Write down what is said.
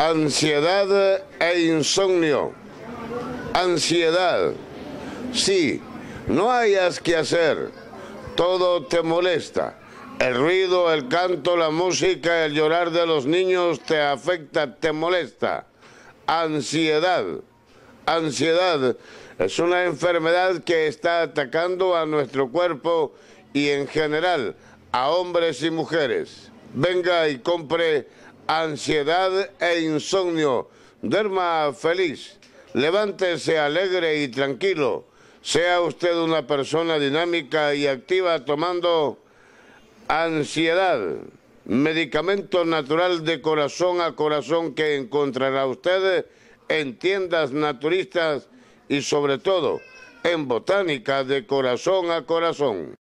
Ansiedad e insomnio. Ansiedad. Sí, no hayas que hacer. Todo te molesta. El ruido, el canto, la música, el llorar de los niños te afecta, te molesta. Ansiedad. Ansiedad es una enfermedad que está atacando a nuestro cuerpo y en general a hombres y mujeres. Venga y compre ansiedad e insomnio. Duerma feliz. Levántese alegre y tranquilo. Sea usted una persona dinámica y activa tomando ansiedad. Medicamento natural de corazón a corazón que encontrará usted en tiendas naturistas y sobre todo en botánica de corazón a corazón.